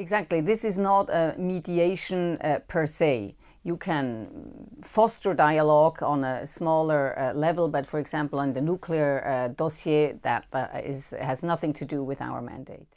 Exactly. This is not a mediation uh, per se. You can foster dialogue on a smaller uh, level, but for example, on the nuclear uh, dossier, that uh, has nothing to do with our mandate.